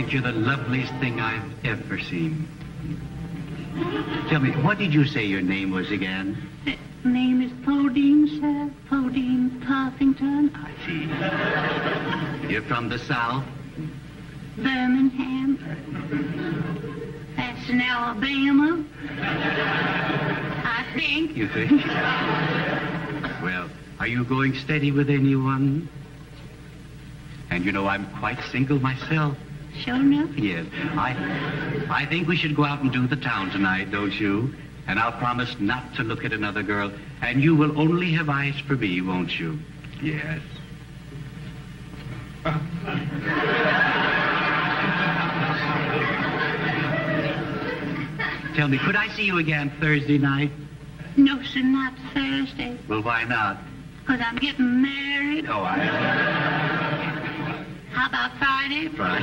think you're the loveliest thing I've ever seen. Tell me, what did you say your name was again? The name is Podine, sir. Podine Puffington. I see. You're from the South? Birmingham. That's in Alabama. I think. You think? well, are you going steady with anyone? And you know, I'm quite single myself. Sure enough. Yes. I I think we should go out and do the town tonight, don't you? And I'll promise not to look at another girl. And you will only have eyes for me, won't you? Yes. Tell me, could I see you again Thursday night? No, sir, not Thursday. Well, why not? Because I'm getting married. Oh, I... About Friday. fine.